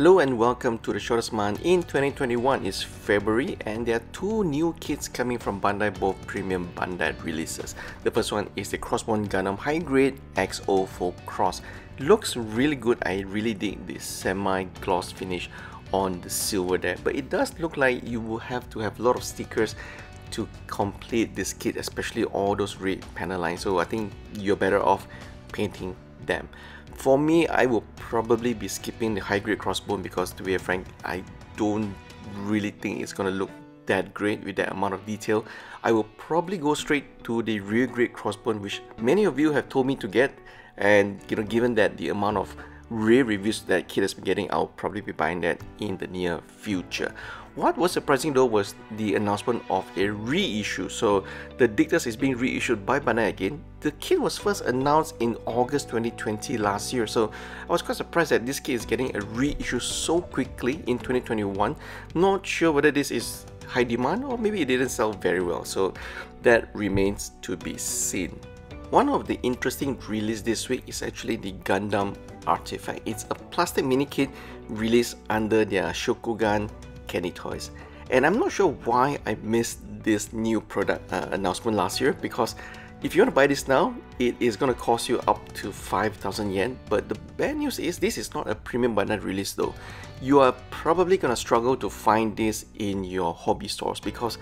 Hello and welcome to the shortest month in 2021 is February and there are two new kits coming from Bandai both premium Bandai releases. The first one is the Crossbone Gundam High Grade XO4 Cross. Looks really good, I really dig this semi-gloss finish on the silver there but it does look like you will have to have a lot of stickers to complete this kit especially all those red panel lines so I think you're better off painting them. For me, I will probably be skipping the high grade crossbone because to be frank, I don't really think it's gonna look that great with that amount of detail. I will probably go straight to the rear grade crossbone which many of you have told me to get and you know given that the amount of rare reviews that kit has been getting, I'll probably be buying that in the near future. What was surprising though was the announcement of a reissue. So the Dictus is being reissued by Bandai again. The kit was first announced in August 2020 last year. So I was quite surprised that this kit is getting a reissue so quickly in 2021. Not sure whether this is high demand or maybe it didn't sell very well. So that remains to be seen. One of the interesting release this week is actually the Gundam Artifact. It's a plastic mini kit released under their Shokugan Candy Toys. And I'm not sure why I missed this new product uh, announcement last year because if you want to buy this now, it is going to cost you up to 5,000 yen. But the bad news is this is not a premium Bandai release though. You are probably going to struggle to find this in your hobby stores because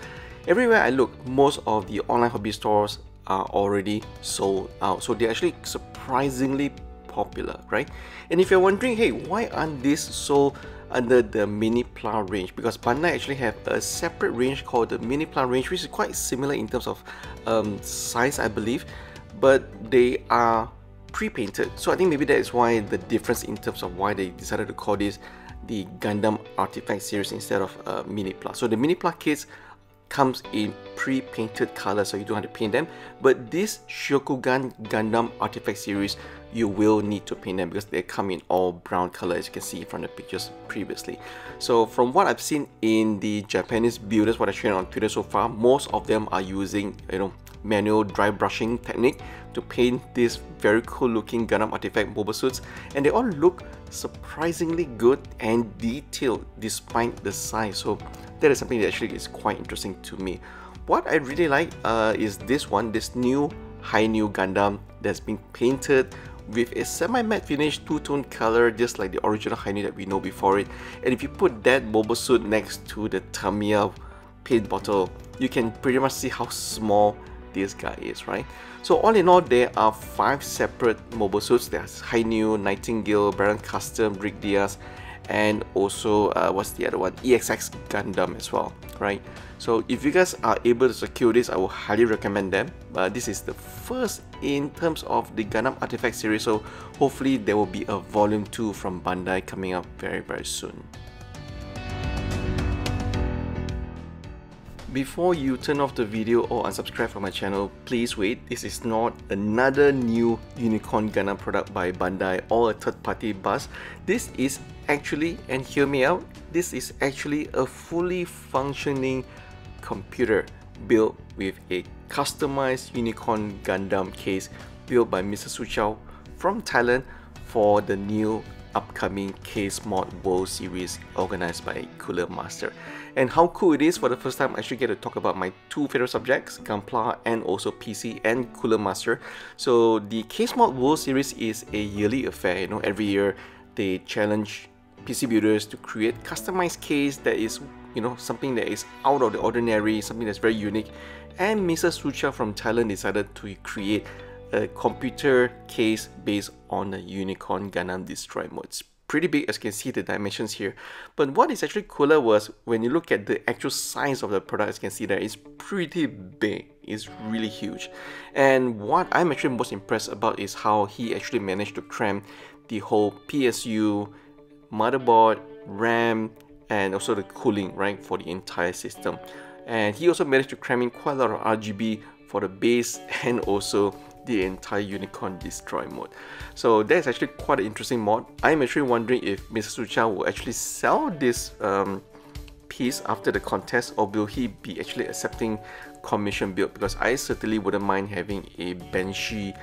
everywhere I look, most of the online hobby stores are already sold out. So they're actually surprisingly popular, right? And if you're wondering, hey, why aren't these sold under the mini pla range because Bandai actually have a separate range called the mini pla range which is quite similar in terms of um, size I believe but they are pre-painted. So I think maybe that is why the difference in terms of why they decided to call this the Gundam Artifact series instead of uh, mini pla so the mini pla kits comes in pre-painted color so you don't have to paint them. But this Shokugan Gundam Artifact series you will need to paint them because they come in all brown color as you can see from the pictures previously. So from what I've seen in the Japanese builders what I've shown on Twitter so far most of them are using you know manual dry brushing technique to paint these very cool looking Gundam artifact mobile suits. And they all look surprisingly good and detailed despite the size. So that is something that actually is quite interesting to me. What I really like uh, is this one this new Hi-Nu Gundam that's been painted with a semi-matte finish two-tone color just like the original Hi-Nu that we know before it. And if you put that mobile suit next to the Tamiya paint bottle you can pretty much see how small this guy is right? So all in all there are five separate mobile suits. There's Hi-Nu, Nightingale, Baron Custom, Rick Dias and also uh, what's the other one? Ex-S Gundam as well right? So if you guys are able to secure this I will highly recommend them. But this is the first in terms of the Gundam Artifact series so hopefully there will be a volume 2 from Bandai coming up very very soon Before you turn off the video or unsubscribe from my channel, please wait. This is not another new Unicorn Gundam product by Bandai or a third-party bus. This is actually, and hear me out, this is actually a fully functioning computer built with a customized Unicorn Gundam case built by Mr. Suchao from Thailand for the new upcoming Case Mod World Series organized by Cooler Master. And how cool it is for the first time I actually get to talk about my two favorite subjects, Gunpla and also PC and Cooler Master. So the Case Mod World Series is a yearly affair, you know, every year they challenge PC builders to create customized case that is you know something that is out of the ordinary, something that's very unique. And Mr. Sucha from Thailand decided to create a computer case based on a Unicorn Gundam Destroy mode. It's pretty big as you can see the dimensions here. But what is actually cooler was when you look at the actual size of the product, as you can see there, it's pretty big. It's really huge. And what I'm actually most impressed about is how he actually managed to cram the whole PSU, motherboard, RAM, and also the cooling, right, for the entire system. And he also managed to cram in quite a lot of RGB for the base and also the entire Unicorn Destroy mode. So that's actually quite an interesting mod. I'm actually wondering if Mr. Sucha will actually sell this um, piece after the contest or will he be actually accepting commission build because I certainly wouldn't mind having a Banshee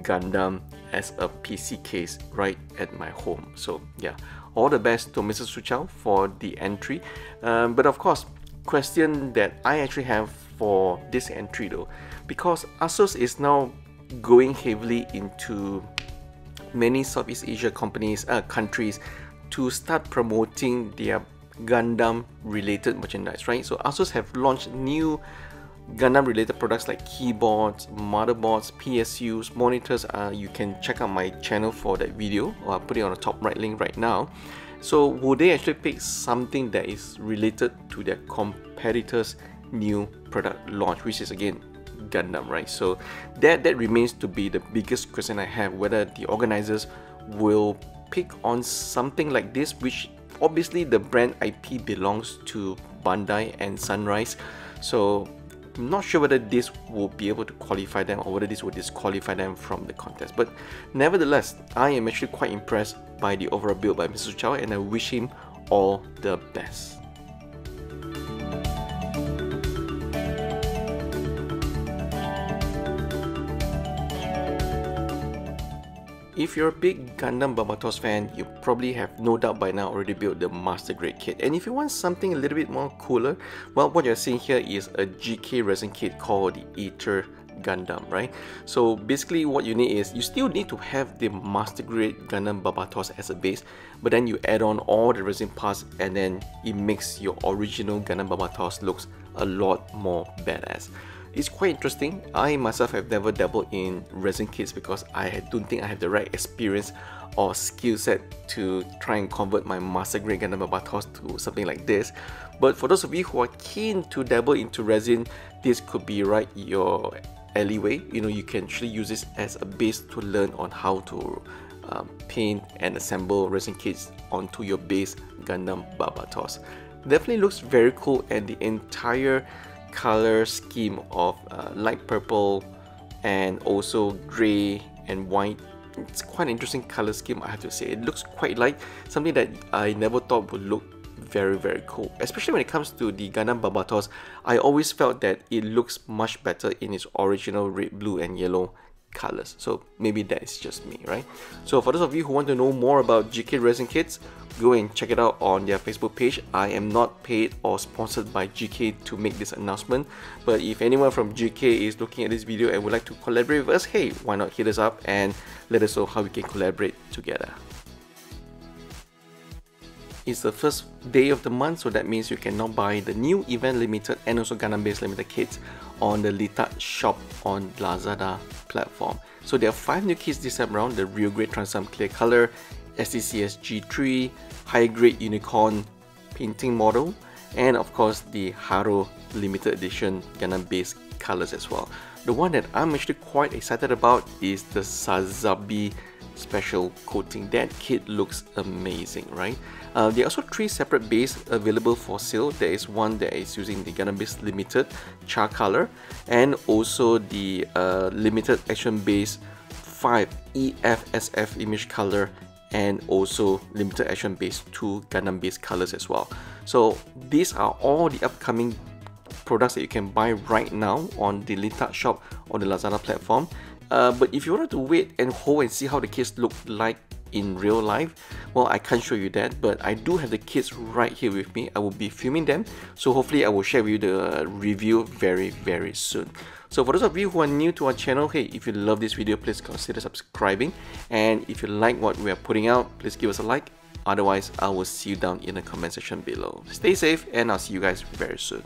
Gundam as a PC case right at my home. So yeah, all the best to Mrs. Suchao for the entry. Um, but of course, question that I actually have for this entry though, because ASUS is now going heavily into many Southeast Asia companies, uh, countries to start promoting their Gundam related merchandise, right? So ASUS have launched new Gundam related products like keyboards, motherboards, PSUs, monitors. Uh, you can check out my channel for that video or I'll put it on the top right link right now. So will they actually pick something that is related to their competitors new product launch which is again Gundam right so that that remains to be the biggest question I have whether the organizers will pick on something like this which obviously the brand IP belongs to Bandai and Sunrise so I'm not sure whether this will be able to qualify them or whether this will disqualify them from the contest. But nevertheless, I am actually quite impressed by the overall build by Mr. Chow and I wish him all the best. If you're a big Gundam Barbatos fan, you probably have no doubt by now already built the Master Grade kit. And if you want something a little bit more cooler, well, what you're seeing here is a GK resin kit called the Aether Gundam, right? So basically what you need is, you still need to have the Master Grade Gundam Barbatos as a base, but then you add on all the resin parts and then it makes your original Gundam Barbatos looks a lot more badass. It's quite interesting. I myself have never dabbled in resin kits because I don't think I have the right experience or skill set to try and convert my master grade Gundam Barbatos to something like this. But for those of you who are keen to dabble into resin, this could be right your alleyway. You know, you can actually use this as a base to learn on how to um, paint and assemble resin kits onto your base Gundam Barbatos. Definitely looks very cool and the entire color scheme of uh, light purple and also gray and white. It's quite an interesting color scheme I have to say. It looks quite light something that I never thought would look very very cool. Especially when it comes to the Gundam Barbatos I always felt that it looks much better in its original red blue and yellow colors. So maybe that is just me right? So for those of you who want to know more about GK resin kits go and check it out on their Facebook page. I am not paid or sponsored by GK to make this announcement but if anyone from GK is looking at this video and would like to collaborate with us hey why not hit us up and let us know how we can collaborate together it's the first day of the month so that means you can now buy the new event limited and also Gundam base limited kits on the Litt Tak shop on Lazada platform. So there are 5 new kits this time around, the real Grade Transam Clear Color, STCS G3, High Grade Unicorn painting model, and of course the Haro limited edition Gundam base colors as well. The one that I'm actually quite excited about is the Sazabi special coating. That kit looks amazing, right? Uh, there are also three separate bays available for sale. There is one that is using the Gundam Base Limited char color and also the uh, limited action base 5 EFSF image color and also limited action base 2 Gundam base colors as well. So these are all the upcoming products that you can buy right now on the Litt Tak shop on the Lazada platform. Uh, but if you wanted to wait and hold and see how the kits look like in real life, well, I can't show you that, but I do have the kids right here with me. I will be filming them, so hopefully I will share with you the review very, very soon. So for those of you who are new to our channel, hey, if you love this video, please consider subscribing. And if you like what we are putting out, please give us a like. Otherwise, I will see you down in the comment section below. Stay safe, and I'll see you guys very soon.